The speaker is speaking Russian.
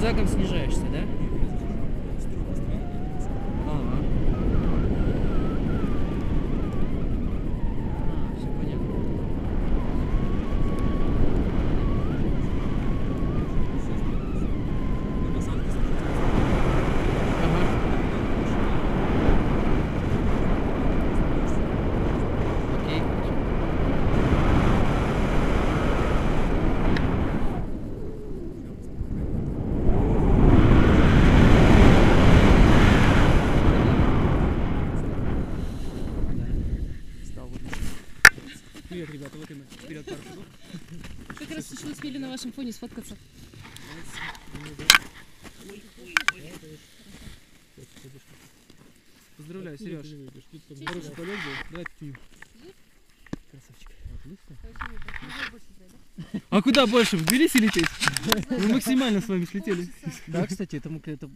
зигзагом снижаешься, да? Привет, ребята, вот и мы. Вперед, пару шагов. Как раз что успели на вашем фоне сфоткаться. Поздравляю, Сереж. Хороший полет был. Давай ты. Красавчик. А куда больше? В Тбилиси лететь? Мы максимально с вами слетели. Да, кстати, это, мы- это